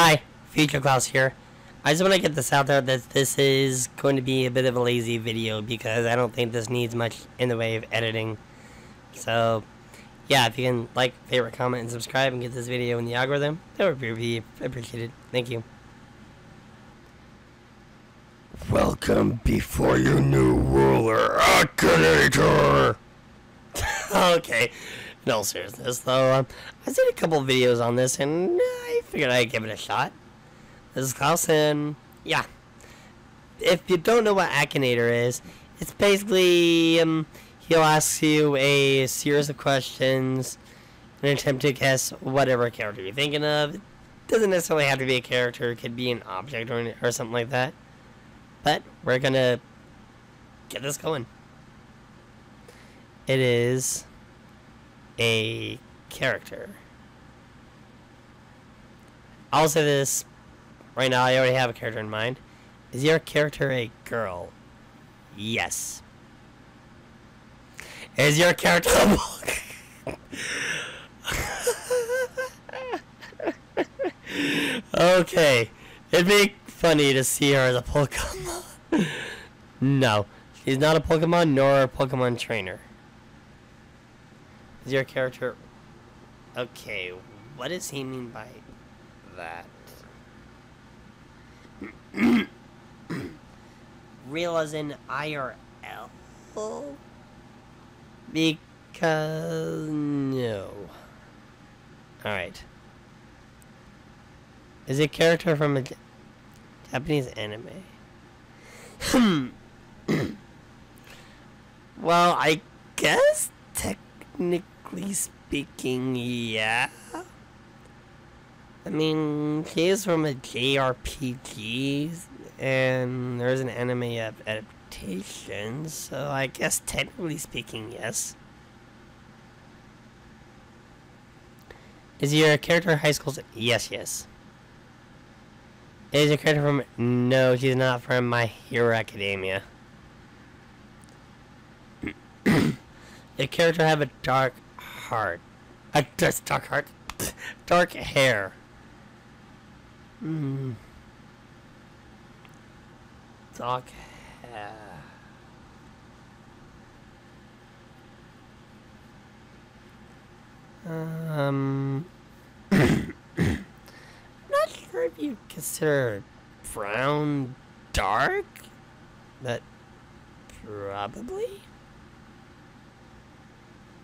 Hi, Future Klaus here. I just want to get this out there that this is going to be a bit of a lazy video because I don't think this needs much in the way of editing. So, yeah, if you can like, favorite, comment, and subscribe and get this video in the algorithm, that would be appreciated. Thank you. Welcome before your new ruler, Akinator! okay, all seriousness though, um, I've seen a couple videos on this and I figured I'd give it a shot. This is Klaus and yeah. If you don't know what Akinator is, it's basically um, he'll ask you a series of questions in an attempt to guess whatever character you're thinking of. It doesn't necessarily have to be a character, it could be an object or, or something like that. But we're gonna get this going. It is a character. I'll say this right now. I already have a character in mind. Is your character a girl? Yes. Is your character a book? okay. It'd be funny to see her as a Pokemon. no. She's not a Pokemon nor a Pokemon trainer. Your character... Okay, what does he mean by that? Real as in IRL? Because... no. Alright. Is it a character from a Japanese anime? Hmm. well, I guess technically speaking, yeah. I mean, he is from a JRPG, and there's an anime adaptation, so I guess technically speaking, yes. Is your character high school? Yes, yes. Is your character from? No, she's not from My Hero Academia. the character have a dark heart. A just dark heart. dark hair. Hmm. Dark hair. Um. I'm not sure if you consider brown dark, but probably.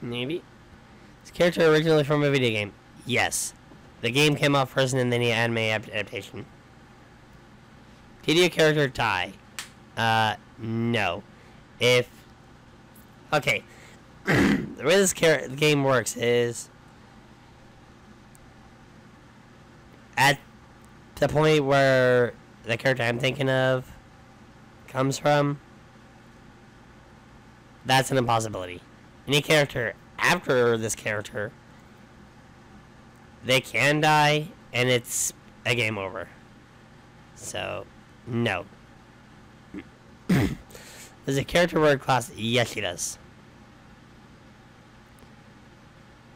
Maybe. This character originally from a video game. Yes. The game came out first and then the anime adaptation. Did your character die? Uh, no. If... Okay. the way this game works is... At the point where the character I'm thinking of comes from, that's an impossibility. Any character after this character, they can die, and it's a game over. So, no. Does a character word class? Yes, she does.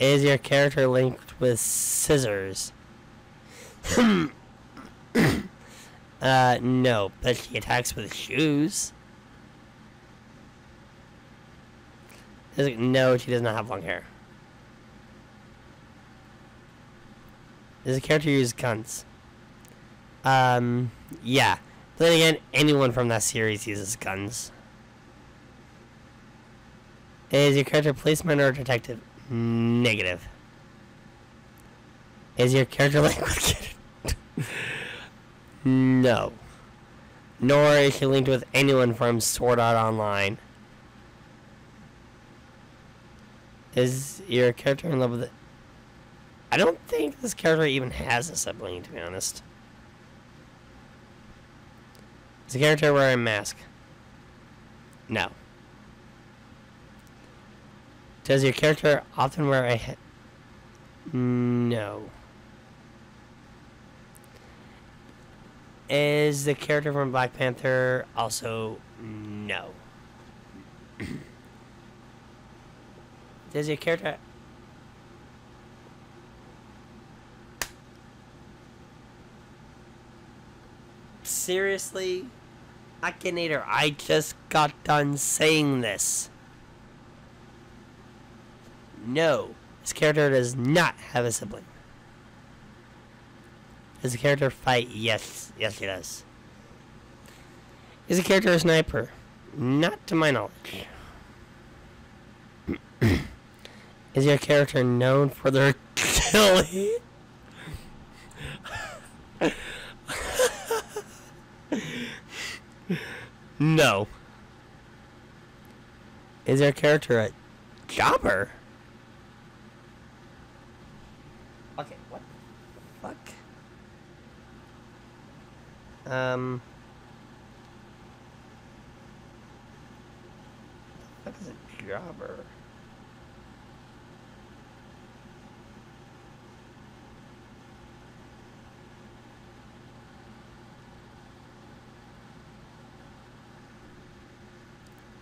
Is your character linked with scissors? uh, no, but she attacks with shoes. No, she does not have long hair. Does the character use guns? Um, yeah. Then again, anyone from that series uses guns. Is your character policeman or detective? Negative. Is your character linked with No. Nor is she linked with anyone from Sword Art Online. Is your character in love with it? I don't think this character even has a sibling, to be honest. Is the character wearing a mask? No. Does your character often wear a hat? No. Is the character from Black Panther also no? Does your character Seriously? Akinator, I just got done saying this. No, this character does not have a sibling. Does the character fight? Yes, yes he does. Is the character a sniper? Not to my knowledge. Is your character known for their killing? no. Is your character a jobber? Okay, what the fuck? Um. What is a jobber?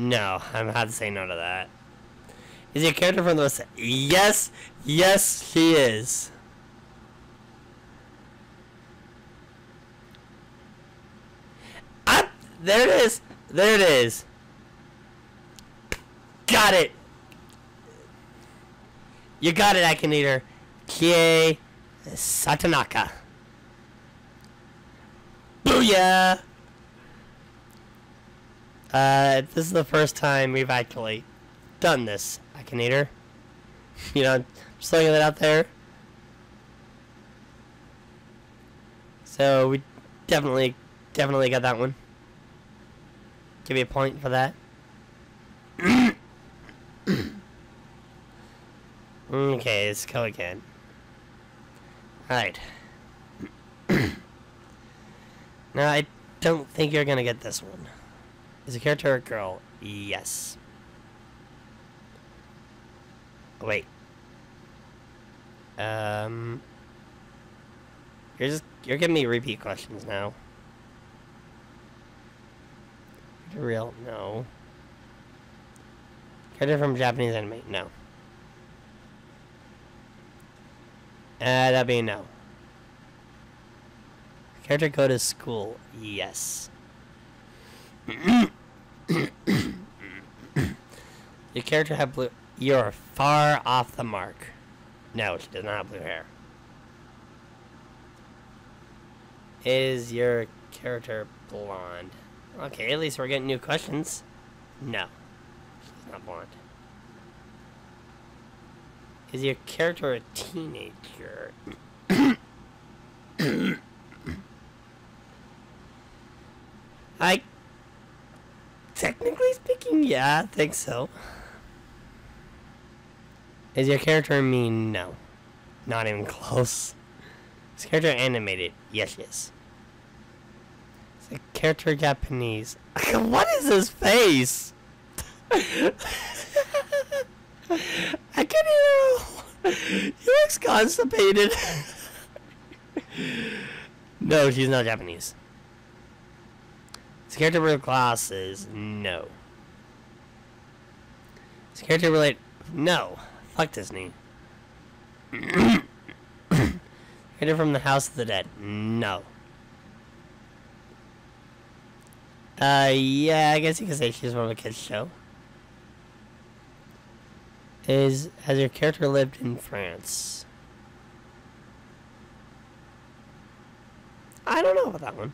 No, I'm about to say no to that. Is he a character from the West? Yes, yes, he is. Ah, there it is. There it is. Got it. You got it, Akinator. Chie Satonaka. Booyah! Uh, this is the first time we've actually done this, Akinator. You know, just looking that out there. So we definitely, definitely got that one. Give me a point for that. okay, let's go again. Alright. now, I don't think you're gonna get this one. Is the character a girl? Yes. Oh, wait. Um. You're just you're giving me repeat questions now. Real? No. Character from Japanese anime? No. Uh, that'd be no. Character go to school? Yes. Your character have blue. You're far off the mark. No, she does not have blue hair. Is your character blonde? Okay, at least we're getting new questions. No, she's not blonde. Is your character a teenager? I technically speaking, yeah, I think so. Is your character mean? No. Not even close. Is character animated? Yes, yes. Is the character Japanese? what is his face? I can't even. He looks constipated. no, she's not Japanese. Is character wear glasses? No. Is character related? No. Fuck Disney. character from the House of the Dead? No. Uh, yeah, I guess you could say she's from a kid's show. Is has your character lived in France? I don't know about that one.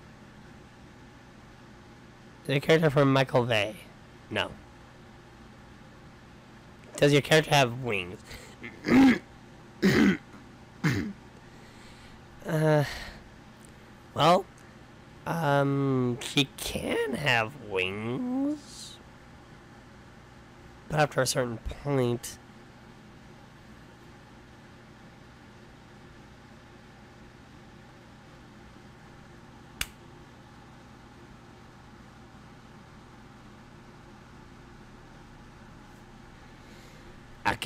Your character from Michael Bay? No. Does your character have wings? uh, well, um, she can have wings, but after a certain point,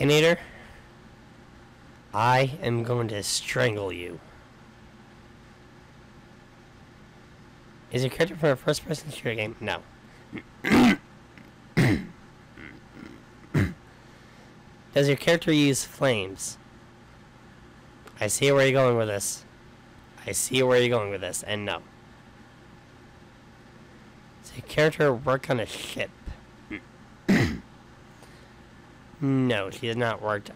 Akinator, I am going to strangle you. Is your character from a first person shooter game? No. Does your character use flames? I see where you're going with this. I see where you're going with this, and no. Does your character work on a ship? No, she has not worked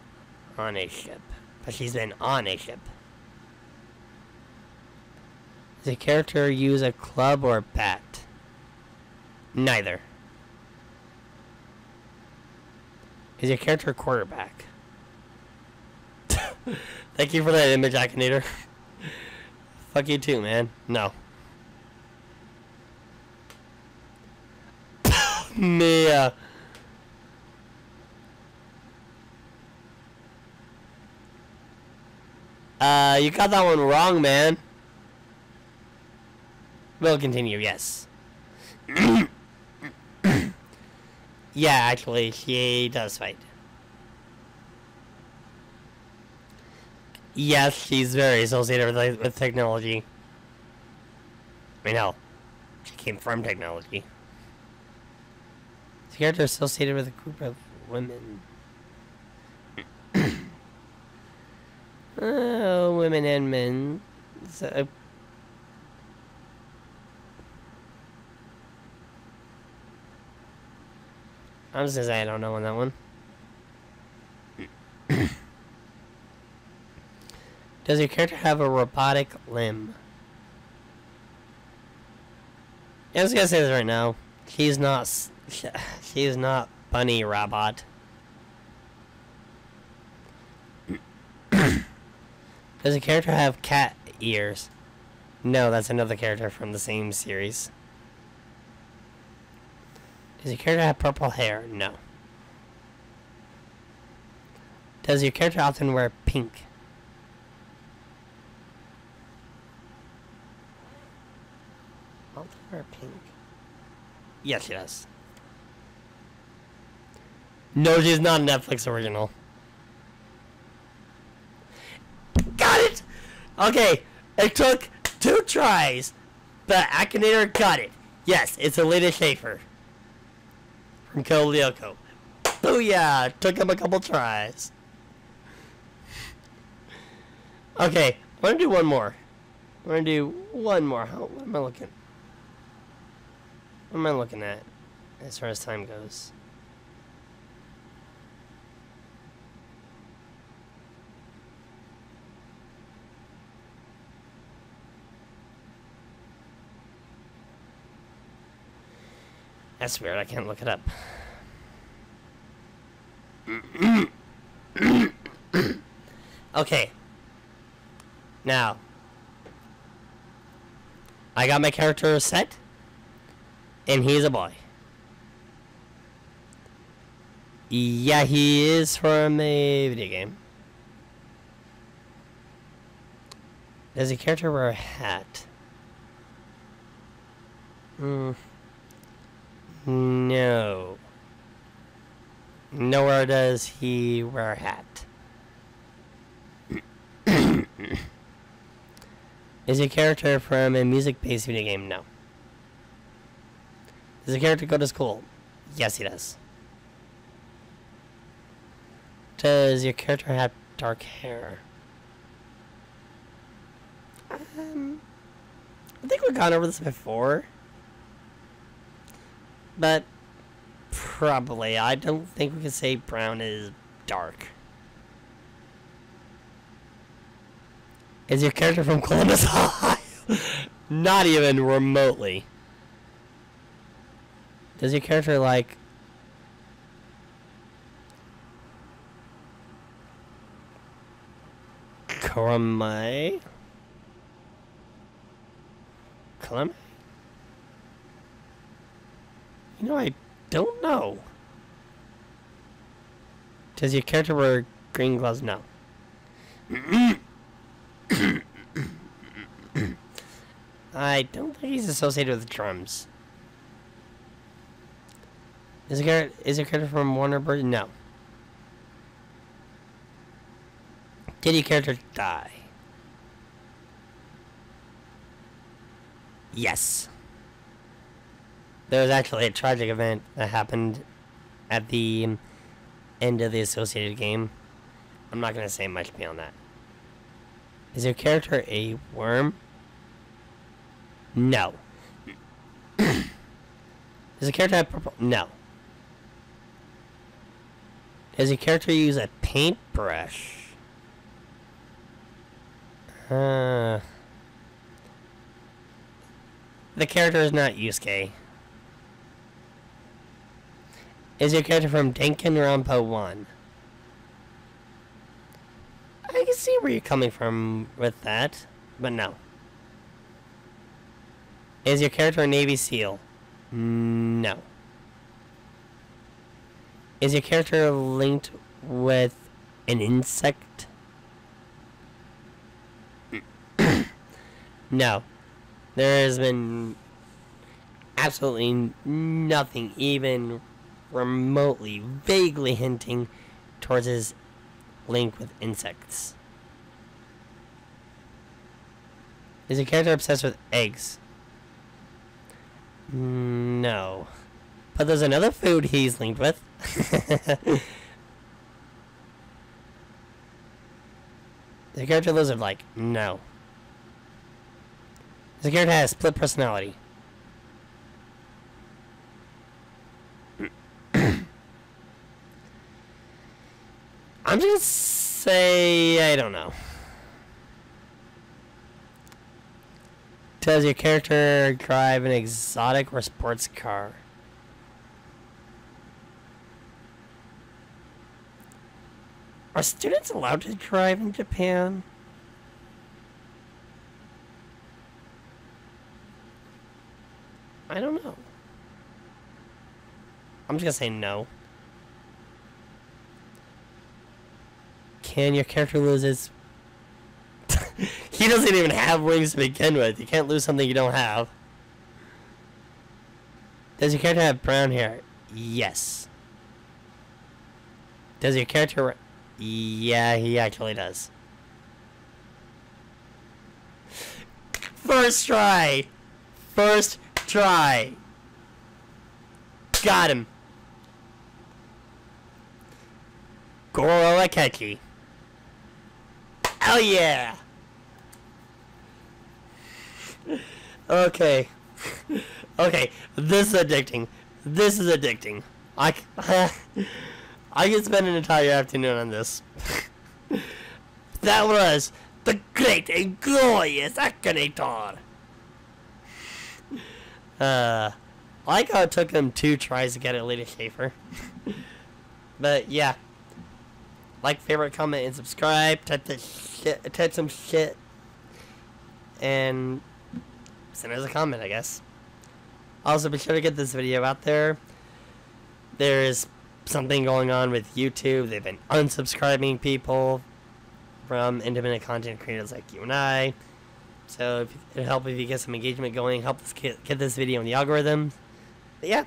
on a ship. But she's been on a ship. Does the character use a club or a bat? Neither. Is your character a quarterback? Thank you for that image, Akinator. Fuck you too, man. No. Mia. Uh, you got that one wrong, man. We'll continue, yes. yeah, actually, she does fight. Yes, she's very associated with, with technology. I mean, hell, she came from technology. The character associated with a group of women. Oh, women and men. So, uh, I'm just gonna say I don't know on that one. Does your character have a robotic limb? I was gonna say this right now. She's not. She's not bunny robot. Does the character have cat ears? No, that's another character from the same series. Does your character have purple hair? No. Does your character often wear pink? Often wear pink. Yes, she does. No, she's not a Netflix original. Got it! Okay, it took two tries, but Akinator got it. Yes, it's Aelita Schaeffer from Code Lyoko. Booyah! Took him a couple tries. Okay, I'm gonna do one more. I'm gonna do one more. How, what am I looking? What am I looking at as far as time goes? That's weird. I can't look it up. okay. Now, I got my character set, and he's a boy. Yeah, he is from a video game. Does the character wear a hat? Hmm. No. Nowhere does he wear a hat. Is a character from a music-based video game? No. Does the character go to school? Yes, he does. Does your character have dark hair? Um, I think we've gone over this before. But probably. I don't think we can say brown is dark. Is your character from Columbus, Ohio? Not even remotely. Does your character like Karamai? Kalamai? You know, I don't know. Does your character wear green gloves? No. I don't think he's associated with drums. Is character is a character from Warner Bros? No. Did your character die? Yes. There was actually a tragic event that happened at the end of the associated game. I'm not going to say much beyond that. Is your character a worm? No. Does the character have purple? No. Does your character use a paintbrush? Uh, the character is not Yusuke. Is your character from Danganronpa 1? I can see where you're coming from with that, but no. Is your character a Navy SEAL? No. Is your character linked with an insect? no. There has been absolutely nothing even remotely, vaguely hinting towards his link with insects. Is your character obsessed with eggs? No. But there's another food he's linked with. the character lizard like? No. The character has split personality. I'm just gonna say I don't know. Does your character drive an exotic or sports car? Are students allowed to drive in Japan? I don't know. I'm just gonna say no. Can your character lose his... he doesn't even have wings to begin with. You can't lose something you don't have. Does your character have brown hair? Yes. Does your character... Yeah, he actually does. First try! First try! Got him! Goro Akechi. Hell yeah! okay. okay, this is addicting. This is addicting. I, I could spend an entire afternoon on this. that was the great and glorious Akinator! Uh, I like how it took him two tries to get it Aelita Schaeffer. but yeah. Like, favorite, comment, and subscribe. Type the shit, type some shit. And send us a comment, I guess. Also, be sure to get this video out there. There is something going on with YouTube. They've been unsubscribing people from independent content creators like you and I. So if, it'll help if you get some engagement going. Help us get, get this video in the algorithm. But yeah.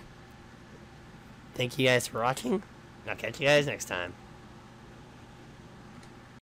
Thank you guys for watching. I'll catch you guys next time.